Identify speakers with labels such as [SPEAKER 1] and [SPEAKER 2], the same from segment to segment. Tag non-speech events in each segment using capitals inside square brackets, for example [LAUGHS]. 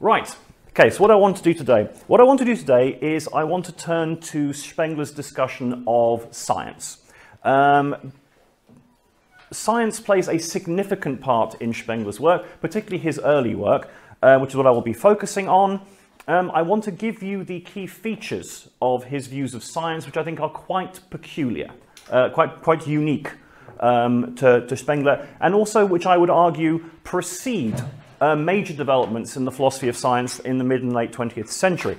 [SPEAKER 1] Right. Okay, so what I want to do today, what I want to do today is I want to turn to Spengler's discussion of science. Um, science plays a significant part in Spengler's work, particularly his early work, uh, which is what I will be focusing on. Um, I want to give you the key features of his views of science, which I think are quite peculiar, uh, quite, quite unique um, to, to Spengler, and also which I would argue precede uh, major developments in the philosophy of science in the mid and late 20th century.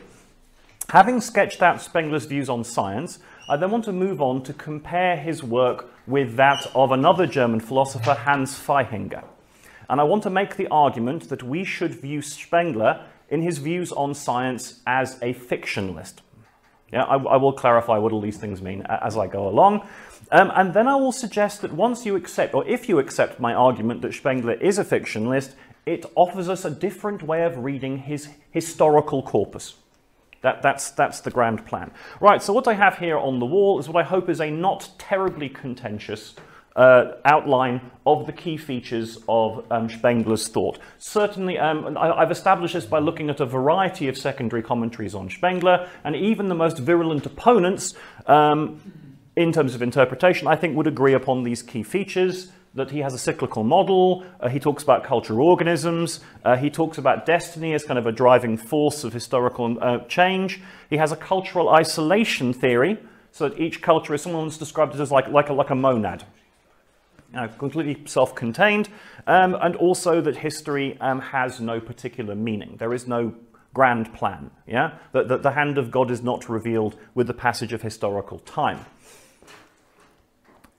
[SPEAKER 1] Having sketched out Spengler's views on science, I then want to move on to compare his work with that of another German philosopher, Hans Vaihinger. And I want to make the argument that we should view Spengler in his views on science as a fictionalist. Yeah, I, I will clarify what all these things mean as I go along. Um, and then I will suggest that once you accept, or if you accept my argument that Spengler is a fictionalist, it offers us a different way of reading his historical corpus. That, that's, that's the grand plan. Right, so what I have here on the wall is what I hope is a not terribly contentious uh, outline of the key features of um, Spengler's thought. Certainly, um, I, have established this by looking at a variety of secondary commentaries on Spengler, and even the most virulent opponents, um, in terms of interpretation, I think would agree upon these key features that he has a cyclical model. Uh, he talks about cultural organisms. Uh, he talks about destiny as kind of a driving force of historical uh, change. He has a cultural isolation theory, so that each culture is someone's described it as like, like, a, like a monad, completely self-contained, um, and also that history um, has no particular meaning. There is no grand plan, yeah? That, that the hand of God is not revealed with the passage of historical time.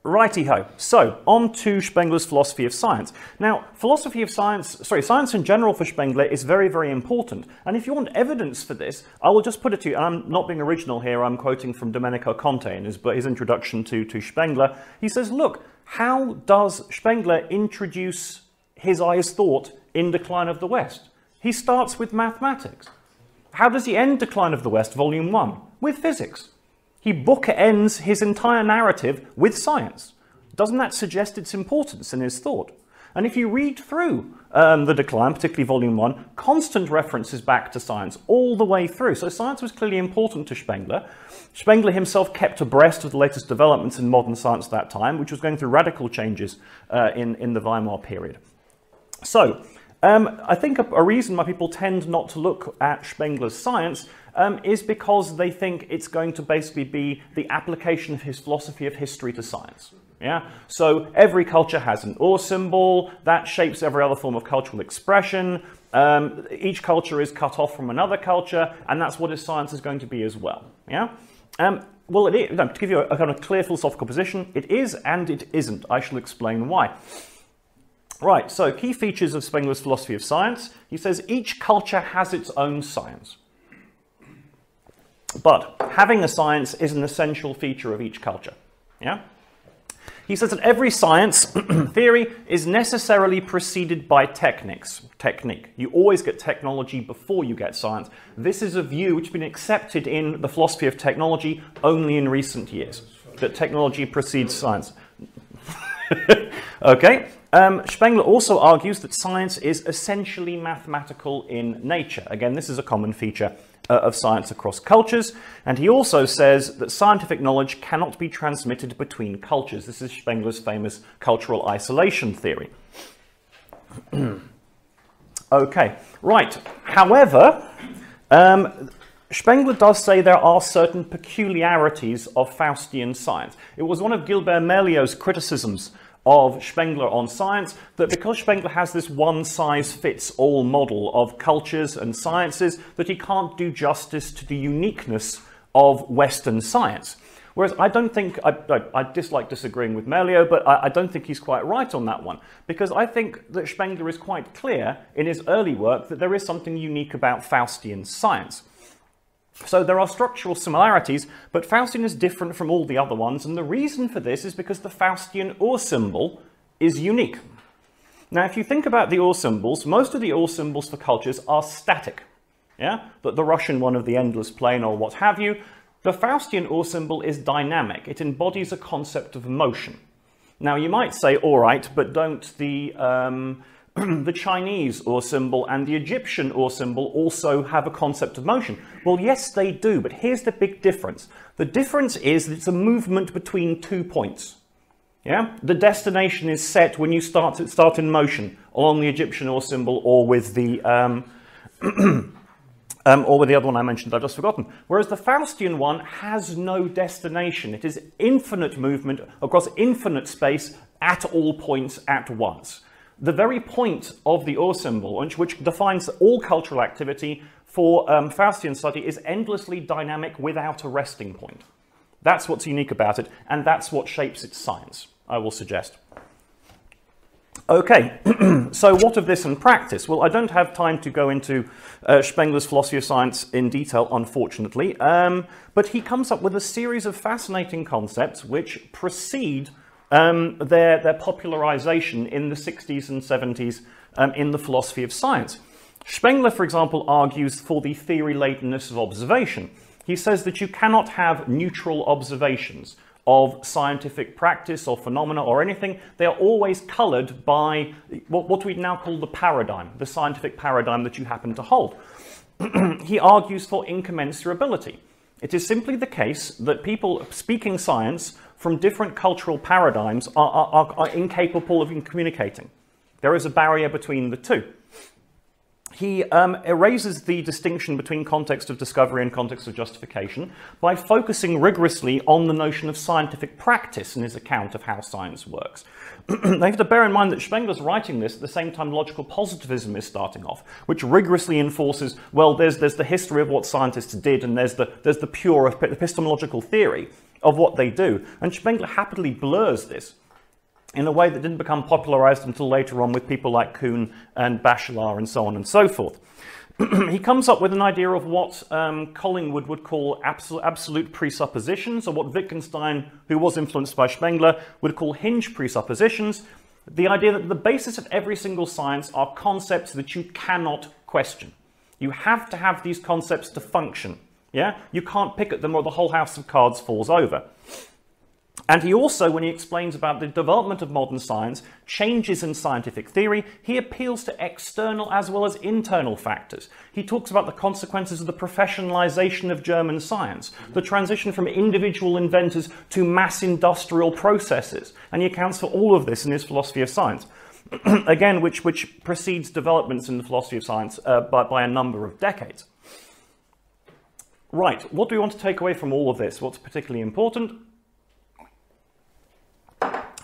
[SPEAKER 1] Righty-ho. So, on to Spengler's philosophy of science. Now, philosophy of science, sorry, science in general for Spengler is very, very important. And if you want evidence for this, I will just put it to you, and I'm not being original here, I'm quoting from Domenico Conte in his, his introduction to, to Spengler. He says, look, how does Spengler introduce his eyes thought in Decline of the West? He starts with mathematics. How does he end Decline of the West, Volume 1? With physics. He bookends his entire narrative with science. Doesn't that suggest its importance in his thought? And if you read through um, the decline, particularly volume one, constant references back to science all the way through. So science was clearly important to Spengler. Spengler himself kept abreast of the latest developments in modern science at that time, which was going through radical changes uh, in, in the Weimar period. So um, I think a, a, reason why people tend not to look at Spengler's science um, is because they think it's going to basically be the application of his philosophy of history to science. Yeah? So every culture has an Ur symbol, that shapes every other form of cultural expression. Um, each culture is cut off from another culture, and that's what his science is going to be as well. Yeah? Um, well, is, no, to give you a, a kind of clear philosophical position, it is and it isn't. I shall explain why. Right, so key features of Spengler's philosophy of science. He says each culture has its own science. But having a science is an essential feature of each culture. Yeah? He says that every science [CLEARS THROAT] theory is necessarily preceded by techniques. Technique. You always get technology before you get science. This is a view which has been accepted in the philosophy of technology only in recent years, that technology precedes science. [LAUGHS] okay, um, Spengler also argues that science is essentially mathematical in nature. Again, this is a common feature uh, of science across cultures. And he also says that scientific knowledge cannot be transmitted between cultures. This is Spengler's famous cultural isolation theory. [CLEARS THROAT] okay, right. However, um, Spengler does say there are certain peculiarities of Faustian science. It was one of Gilbert Merlio's criticisms of Spengler on science that because Spengler has this one-size-fits-all model of cultures and sciences that he can't do justice to the uniqueness of Western science. Whereas I don't think, I, I, I dislike disagreeing with Merlio, but I, I, don't think he's quite right on that one. Because I think that Spengler is quite clear in his early work that there is something unique about Faustian science. So there are structural similarities, but Faustian is different from all the other ones, and the reason for this is because the Faustian Ur symbol is unique. Now, if you think about the Ur symbols, most of the Ur symbols for cultures are static. Yeah, but the Russian one of the endless plane or what have you. The Faustian Ur symbol is dynamic. It embodies a concept of motion. Now, you might say, all right, but don't the um, [CLEARS THROAT] the Chinese Ur symbol and the Egyptian Ur symbol also have a concept of motion? Well, yes, they do, but here's the big difference. The difference is that it's a movement between two points. Yeah, the destination is set when you start start in motion along the Egyptian Ur symbol or with the um, [CLEARS THROAT] um, or with the other one I mentioned, I've just forgotten. Whereas the Faustian one has no destination. It is infinite movement across infinite space at all points at once the very point of the Ur symbol, which, which defines all cultural activity for um, Faustian study, is endlessly dynamic without a resting point. That's what's unique about it, and that's what shapes its science, I will suggest. Okay, [CLEARS THROAT] so what of this in practice? Well, I don't have time to go into uh, Spengler's philosophy of science in detail, unfortunately, um, but he comes up with a series of fascinating concepts which precede um, their, their popularization in the 60s and 70s um, in the philosophy of science. Spengler, for example, argues for the theory-ladenness of observation. He says that you cannot have neutral observations of scientific practice or phenomena or anything. They are always colored by what, what we now call the paradigm, the scientific paradigm that you happen to hold. [CLEARS THROAT] he argues for incommensurability. It is simply the case that people speaking science from different cultural paradigms are, are, are incapable of communicating. There is a barrier between the two. He um, erases the distinction between context of discovery and context of justification by focusing rigorously on the notion of scientific practice in his account of how science works. [CLEARS THROAT] they have to bear in mind that Spengler's writing this at the same time logical positivism is starting off, which rigorously enforces, well, there's, there's the history of what scientists did and there's the, there's the pure epistemological theory of what they do. And Spengler happily blurs this in a way that didn't become popularized until later on with people like Kuhn and Bachelard and so on and so forth. [CLEARS THROAT] he comes up with an idea of what um, Collingwood would call absolute, absolute presuppositions, or what Wittgenstein, who was influenced by Spengler, would call hinge presuppositions. The idea that the basis of every single science are concepts that you cannot question. You have to have these concepts to function. Yeah? You can't pick at them or the whole house of cards falls over. And he also, when he explains about the development of modern science, changes in scientific theory, he appeals to external as well as internal factors. He talks about the consequences of the professionalization of German science, the transition from individual inventors to mass industrial processes, and he accounts for all of this in his philosophy of science. [CLEARS THROAT] Again, which, which precedes developments in the philosophy of science uh, by, by a number of decades. Right, what do we want to take away from all of this? What's particularly important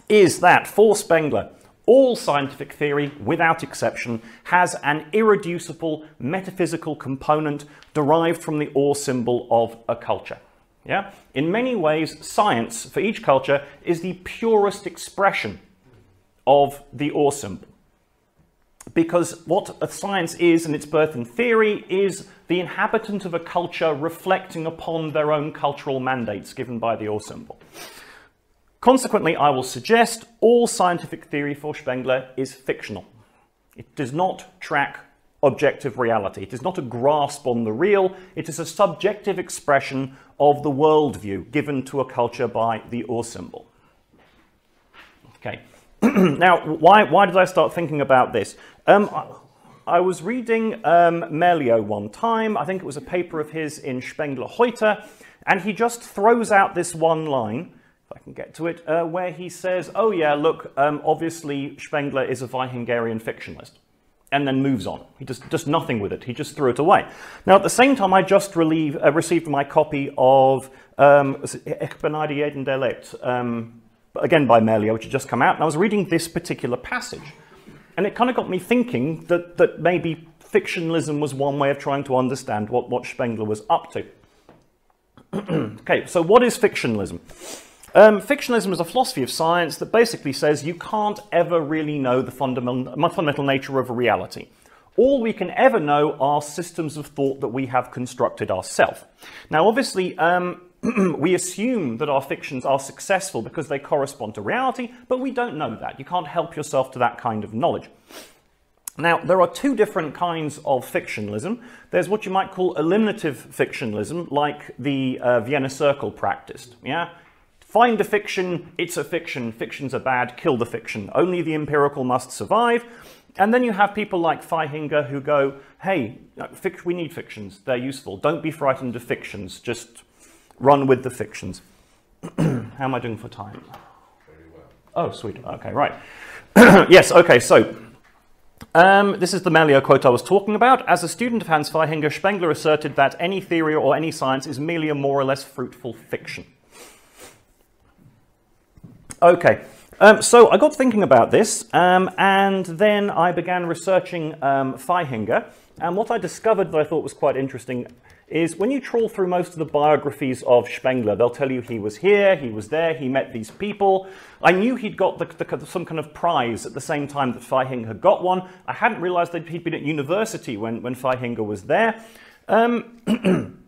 [SPEAKER 1] is that for Spengler, all scientific theory, without exception, has an irreducible metaphysical component derived from the Ur symbol of a culture. Yeah? In many ways, science for each culture is the purest expression of the Ur symbol because what a science is in its birth in theory is the inhabitant of a culture reflecting upon their own cultural mandates given by the Ur symbol. Consequently, I will suggest all scientific theory for Spengler is fictional. It does not track objective reality. It is not a grasp on the real, it is a subjective expression of the worldview given to a culture by the Ur symbol. Okay. [CLEARS THROAT] now, why, why did I start thinking about this? Um, I, was reading um, Merlio one time. I think it was a paper of his in Spengler heute, and he just throws out this one line, if I can get to it, uh, where he says, oh yeah, look, um, obviously Spengler is a Vaihingerian fictionalist and then moves on. He just does nothing with it. He just threw it away. Now, at the same time, I just relieve, uh, received my copy of um, Ich beneide um, again by Merlio, which had just come out, and I was reading this particular passage. And it kind of got me thinking that, that maybe fictionalism was one way of trying to understand what, what Spengler was up to. [CLEARS THROAT] okay, so what is fictionalism? Um, fictionalism is a philosophy of science that basically says you can't ever really know the fundamental, fundamental nature of a reality. All we can ever know are systems of thought that we have constructed ourselves. Now, obviously, um, [CLEARS THROAT] we assume that our fictions are successful because they correspond to reality, but we don't know that. You can't help yourself to that kind of knowledge. Now, there are two different kinds of fictionalism. There's what you might call eliminative fictionalism, like the uh, Vienna Circle practiced. Yeah? Find a fiction, it's a fiction, fictions are bad, kill the fiction. Only the empirical must survive. And then you have people like Vaihinger who go, hey, we need fictions, they're useful. Don't be frightened of fictions, just run with the fictions. [CLEARS THROAT] How am I doing for time?
[SPEAKER 2] Well.
[SPEAKER 1] Oh, sweet. Okay, right. [CLEARS THROAT] yes, okay, so um, this is the Merlio quote I was talking about. As a student of Hans Vaihinger, Spengler asserted that any theory or any science is merely a more or less fruitful fiction. Okay, um, so I got thinking about this, um, and then I began researching um, Vaihinger, and what I discovered that I thought was quite interesting is when you trawl through most of the biographies of Spengler, they'll tell you he was here, he was there, he met these people. I knew he'd got the, the, some kind of prize at the same time that Vaihinger had got one. I hadn't realized that he'd been at university when, when Vaihinger was there. Um, [CLEARS THROAT]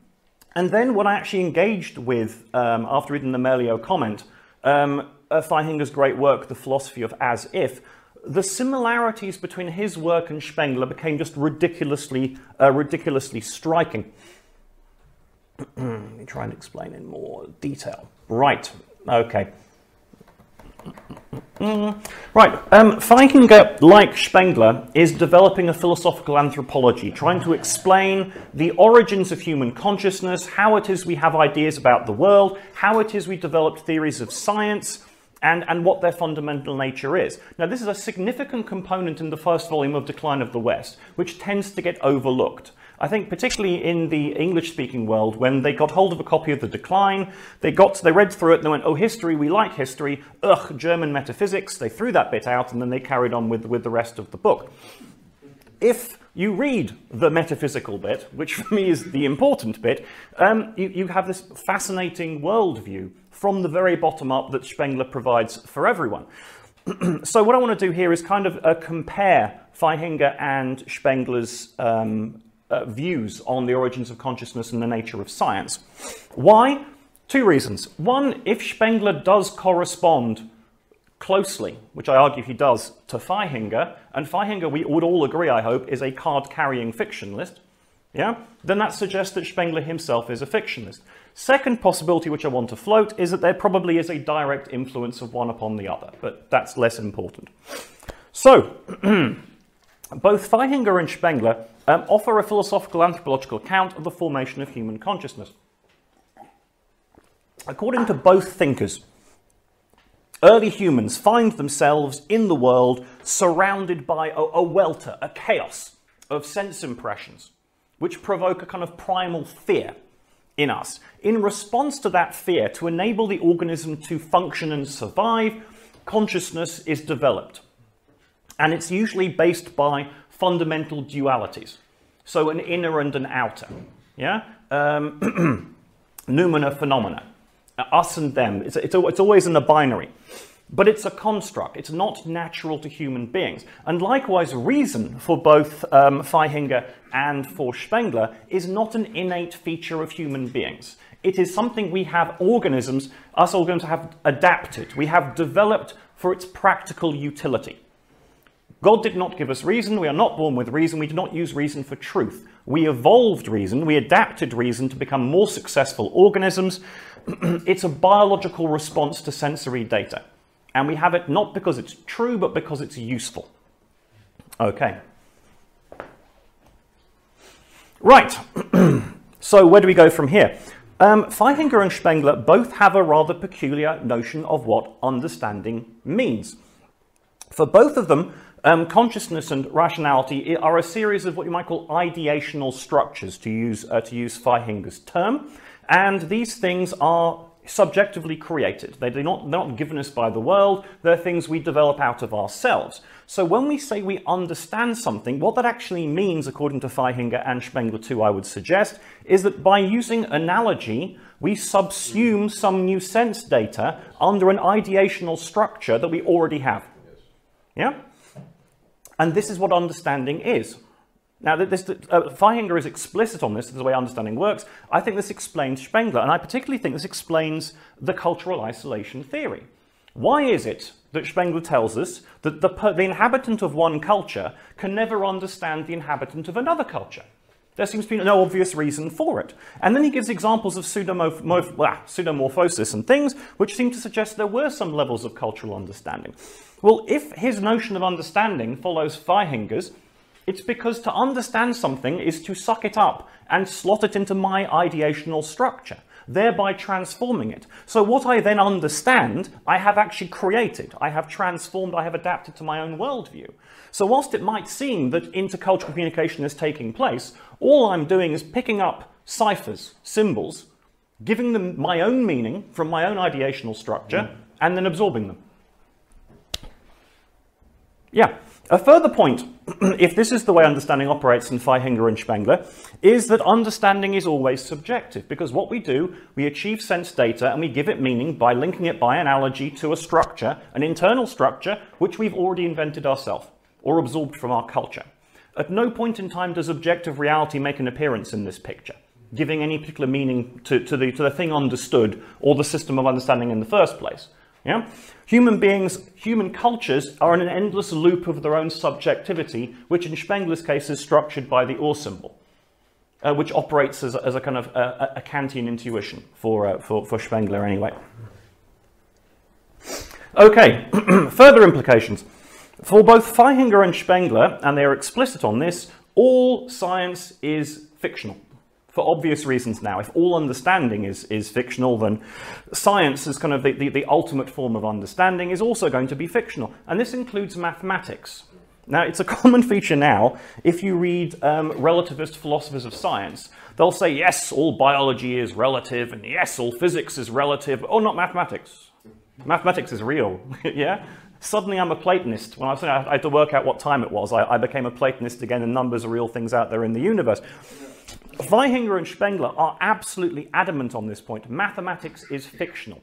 [SPEAKER 1] and then what I actually engaged with, um, after reading the Merlio comment, um, uh, Vaihinger's great work, The Philosophy of As If, the similarities between his work and Spengler became just ridiculously, uh, ridiculously striking. [CLEARS THROAT] Let me try and explain in more detail. Right, okay. Right, um, Vaihinger, like Spengler, is developing a philosophical anthropology, trying to explain the origins of human consciousness, how it is we have ideas about the world, how it is we developed theories of science, and, and what their fundamental nature is. Now, this is a significant component in the first volume of Decline of the West, which tends to get overlooked. I think particularly in the English-speaking world, when they got hold of a copy of The Decline, they got they read through it and they went, oh, history, we like history, ugh, German metaphysics. They threw that bit out and then they carried on with, with the rest of the book. If you read the metaphysical bit, which for me is the important bit, um, you, you have this fascinating worldview from the very bottom up that Spengler provides for everyone. [CLEARS THROAT] so what I want to do here is kind of uh, compare Vaihinger and Spengler's um, uh, views on the origins of consciousness and the nature of science. Why? Two reasons. One, if Spengler does correspond closely, which I argue he does, to Vaihinger, and Vaihinger, we would all agree, I hope, is a card-carrying fictionalist, yeah, then that suggests that Spengler himself is a fictionist. Second possibility which I want to float is that there probably is a direct influence of one upon the other, but that's less important. So, [CLEARS THROAT] both Vaihinger and Spengler um, offer a philosophical anthropological account of the formation of human consciousness. According to both thinkers, early humans find themselves in the world surrounded by a, a welter, a chaos of sense impressions, which provoke a kind of primal fear in us. In response to that fear, to enable the organism to function and survive, consciousness is developed. And it's usually based by fundamental dualities. So an inner and an outer. Yeah? Um, [CLEARS THROAT] noumena phenomena. Us and them. It's, it's, it's always in a binary. But it's a construct. It's not natural to human beings. And likewise, reason for both um, Vaihinger and for Spengler is not an innate feature of human beings. It is something we have organisms, us organisms have adapted. We have developed for its practical utility. God did not give us reason. We are not born with reason. We do not use reason for truth. We evolved reason. We adapted reason to become more successful organisms. [CLEARS THROAT] it's a biological response to sensory data. And we have it not because it's true, but because it's useful. Okay. Right. [CLEARS THROAT] so where do we go from here? Um, Vaihinger and Spengler both have a rather peculiar notion of what understanding means. For both of them, um, consciousness and rationality are a series of what you might call ideational structures, to use, uh, to use Vaihinger's term. And these things are subjectively created. They are not, they're not given us by the world, they're things we develop out of ourselves. So when we say we understand something, what that actually means, according to Vaihinger and Spengler too, I would suggest, is that by using analogy, we subsume some new sense data under an ideational structure that we already have. Yeah? And this is what understanding is. Now, this, uh, Vaihinger is explicit on this, this is the way understanding works. I think this explains Spengler, and I particularly think this explains the cultural isolation theory. Why is it that Spengler tells us that the, the inhabitant of one culture can never understand the inhabitant of another culture? There seems to be no obvious reason for it. And then he gives examples of pseudomorph pseudomorphosis and things which seem to suggest there were some levels of cultural understanding. Well, if his notion of understanding follows Vaihinger's, it's because to understand something is to suck it up and slot it into my ideational structure, thereby transforming it. So what I then understand, I have actually created, I have transformed, I have adapted to my own worldview. So whilst it might seem that intercultural communication is taking place, all I'm doing is picking up ciphers, symbols, giving them my own meaning from my own ideational structure, mm. and then absorbing them. Yeah. A further point, [CLEARS THROAT] if this is the way understanding operates in Vaihinger and Spengler, is that understanding is always subjective, because what we do, we achieve sense data and we give it meaning by linking it by analogy to a structure, an internal structure, which we've already invented ourselves or absorbed from our culture. At no point in time does objective reality make an appearance in this picture, giving any particular meaning to, to, the, to the thing understood or the system of understanding in the first place. Yeah? Human beings, human cultures are in an endless loop of their own subjectivity, which in Spengler's case is structured by the Ur symbol, uh, which operates as a, as a kind of uh, a, Kantian intuition for, uh, for, for Spengler anyway. Okay, [CLEARS THROAT] further implications. For both Vaihinger and Spengler, and they are explicit on this, all science is fictional for obvious reasons now. If all understanding is, is fictional, then science is kind of the, the, the, ultimate form of understanding is also going to be fictional. And this includes mathematics. Now, it's a [LAUGHS] common feature now, if you read um, relativist philosophers of science, they'll say, yes, all biology is relative, and yes, all physics is relative, oh, not mathematics. Mathematics is real, [LAUGHS] yeah? Suddenly I'm a Platonist. When I, was, I had to work out what time it was, I, I became a Platonist again, and numbers are real things out there in the universe. Vaihinger and Spengler are absolutely adamant on this point. Mathematics is fictional.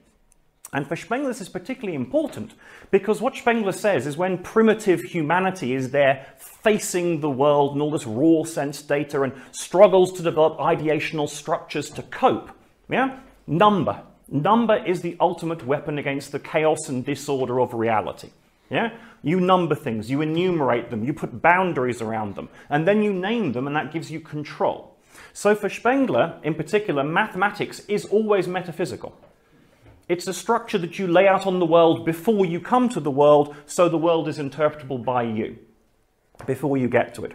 [SPEAKER 1] And for Spengler, this is particularly important because what Spengler says is when primitive humanity is there facing the world and all this raw sense data and struggles to develop ideational structures to cope, yeah, number. Number is the ultimate weapon against the chaos and disorder of reality. Yeah? You number things, you enumerate them, you put boundaries around them, and then you name them, and that gives you control. So for Spengler, in particular, mathematics is always metaphysical. It's a structure that you lay out on the world before you come to the world, so the world is interpretable by you, before you get to it.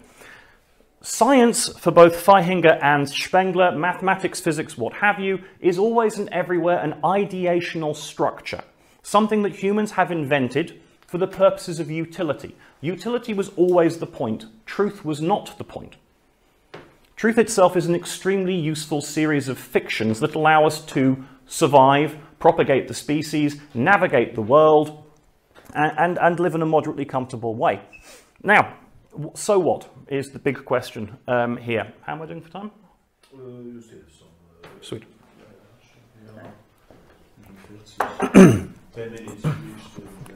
[SPEAKER 1] Science, for both Vaihinger and Spengler, mathematics, physics, what have you, is always and everywhere an ideational structure, something that humans have invented for the purposes of utility. Utility was always the point, truth was not the point. Truth itself is an extremely useful series of fictions that allow us to survive, propagate the species, navigate the world, and, and, and live in a moderately comfortable way. Now, so what is the big question um, here? How am I doing for time? Uh, Sweet.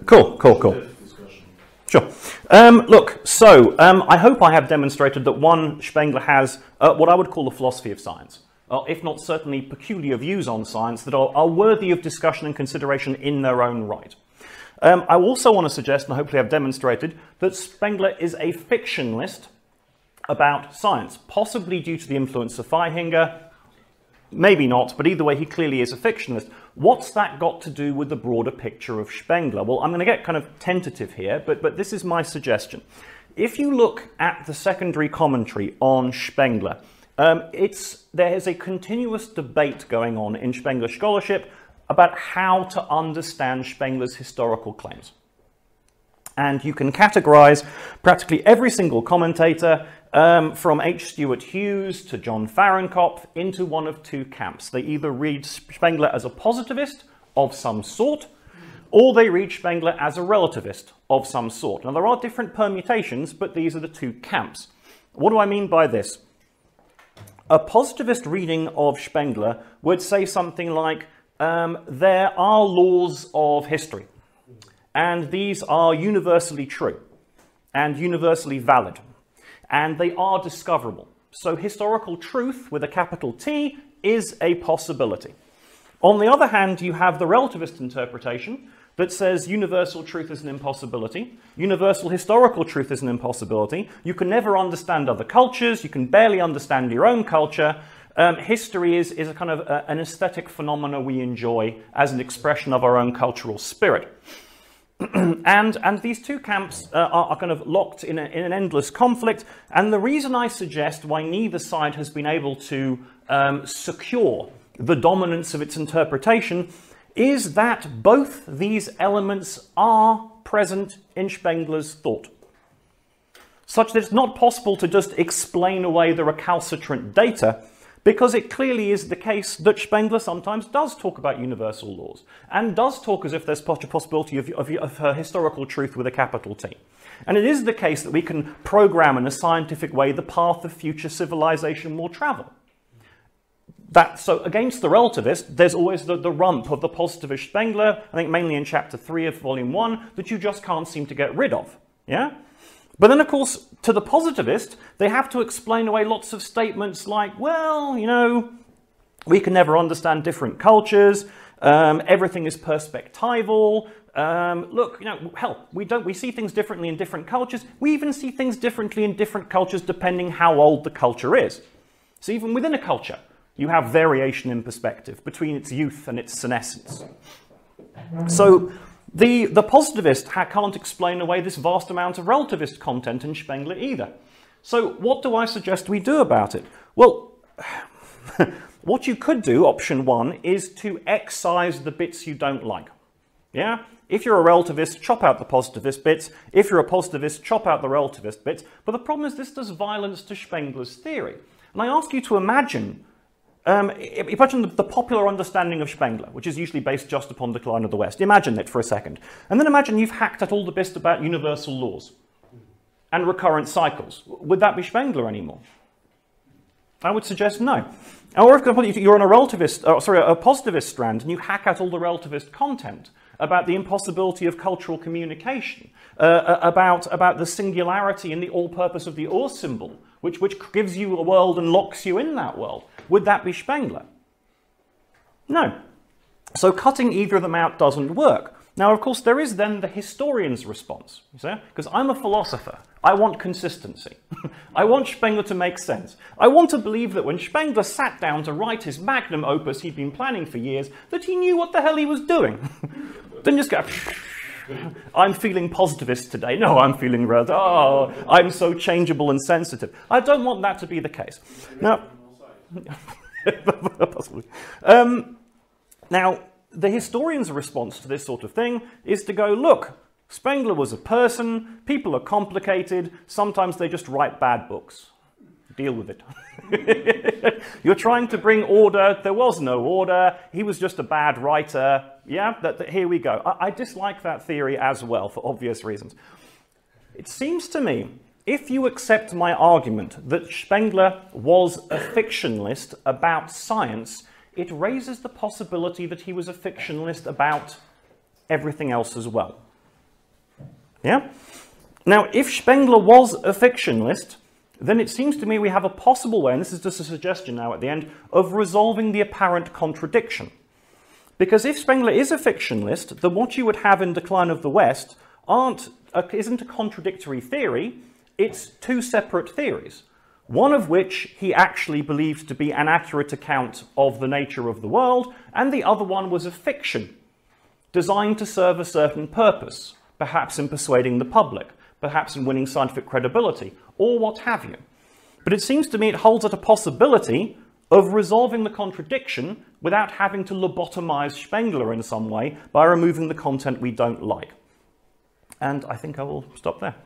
[SPEAKER 1] cool, cool, cool. Sure. Um, look, so um, I hope I have demonstrated that one, Spengler has uh, what I would call a philosophy of science, uh, if not certainly peculiar views on science that are, are, worthy of discussion and consideration in their own right. Um, I also want to suggest, and hopefully I've demonstrated, that Spengler is a fictionalist about science, possibly due to the influence of Vaihinger, maybe not, but either way, he clearly is a fictionalist. What's that got to do with the broader picture of Spengler? Well, I'm going to get kind of tentative here, but, but this is my suggestion. If you look at the secondary commentary on Spengler, um, it's, there is a continuous debate going on in Spengler scholarship about how to understand Spengler's historical claims. And you can categorize practically every single commentator um, from H. Stuart Hughes to John Farrenkopf into one of two camps. They either read Spengler as a positivist of some sort, or they read Spengler as a relativist of some sort. Now, there are different permutations, but these are the two camps. What do I mean by this? A positivist reading of Spengler would say something like, um, there are laws of history, and these are universally true and universally valid and they are discoverable. So historical truth with a capital T is a possibility. On the other hand, you have the relativist interpretation, that says universal truth is an impossibility, universal historical truth is an impossibility, you can never understand other cultures, you can barely understand your own culture. Um, history is, is a kind of a, an aesthetic phenomena we enjoy as an expression of our own cultural spirit. [CLEARS THROAT] and, and these two camps uh, are, are, kind of locked in, a, in, an endless conflict. And the reason I suggest why neither side has been able to um, secure the dominance of its interpretation is that both these elements are present in Spengler's thought, such that it's not possible to just explain away the recalcitrant data, because it clearly is the case that Spengler sometimes does talk about universal laws, and does talk as if there's a possibility of, of, of historical truth with a capital T. And it is the case that we can program in a scientific way the path of future civilization will travel that, so against the relativist, there's always the, the rump of the positivist Spengler, I think mainly in chapter 3 of volume 1, that you just can't seem to get rid of. Yeah? But then, of course, to the positivist, they have to explain away lots of statements like, well, you know, we can never understand different cultures, um, everything is perspectival, um, look, you know, hell, we don't we see things differently in different cultures. We even see things differently in different cultures depending how old the culture is. So even within a culture, you have variation in perspective between its youth and its senescence. So the, the positivist can't explain away this vast amount of relativist content in Spengler either. So what do I suggest we do about it? Well, [SIGHS] what you could do, option one, is to excise the bits you don't like. Yeah? If you're a relativist, chop out the positivist bits. If you're a positivist, chop out the relativist bits. But the problem is this does violence to Spengler's theory. And I ask you to imagine um, imagine the, the, popular understanding of Spengler, which is usually based just upon the decline of the West. Imagine it for a second. And then imagine you've hacked at all the bits about universal laws and recurrent cycles. Would that be Spengler anymore? I would suggest no. Or if you're on a relativist, uh, sorry, a positivist strand and you hack out all the relativist content about the impossibility of cultural communication, uh, about, about the singularity and the all-purpose of the Ur symbol, which, which gives you a world and locks you in that world. Would that be Spengler? No. So cutting either of them out doesn't work. Now, of course, there is then the historian's response. Because I'm a philosopher. I want consistency. [LAUGHS] I want Spengler to make sense. I want to believe that when Spengler sat down to write his magnum opus he'd been planning for years, that he knew what the hell he was doing. [LAUGHS] then just go, [LAUGHS] I'm feeling positivist today. No, I'm feeling red. Oh, I'm so changeable and sensitive. I don't want that to be the case. Now, [LAUGHS] Possibly. Um, now, the historian's response to this sort of thing is to go, look, Spengler was a person, people are complicated, sometimes they just write bad books. Deal with it. [LAUGHS] You're trying to bring order, there was no order, he was just a bad writer. Yeah, that, that here we go. I, I dislike that theory as well, for obvious reasons. It seems to me if you accept my argument that Spengler was a fictionalist about science, it raises the possibility that he was a fictionalist about everything else as well. Yeah? Now, if Spengler was a fictionalist, then it seems to me we have a possible way, and this is just a suggestion now at the end, of resolving the apparent contradiction. Because if Spengler is a fictionalist, then what you would have in Decline of the West aren't, isn't a contradictory theory, it's two separate theories, one of which he actually believed to be an accurate account of the nature of the world, and the other one was a fiction designed to serve a certain purpose, perhaps in persuading the public, perhaps in winning scientific credibility, or what have you. But it seems to me it holds out a possibility of resolving the contradiction without having to lobotomize Spengler in some way by removing the content we don't like. And I think I will stop there.